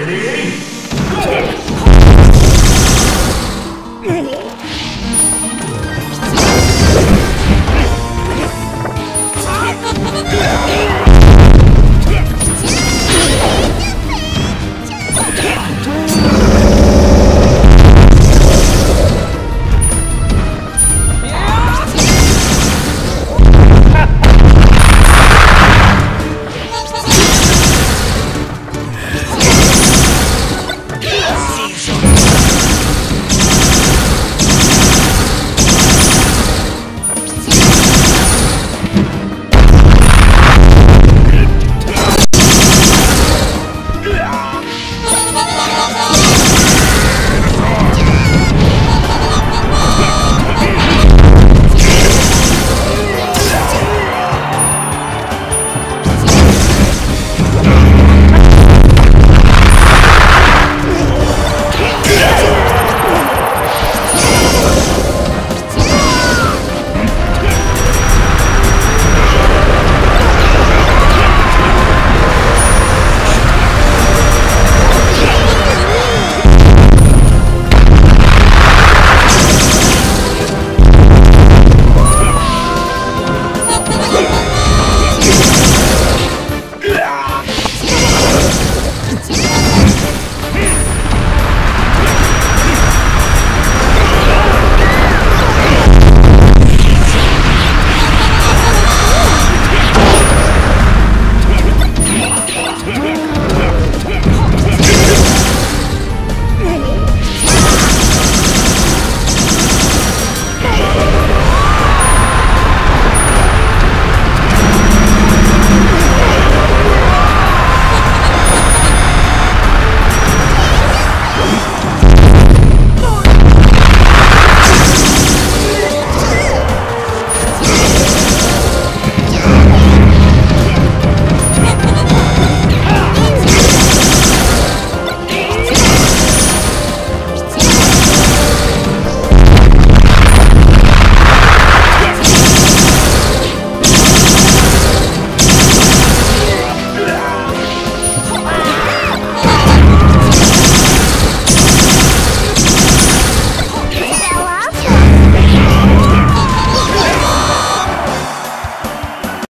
Ready?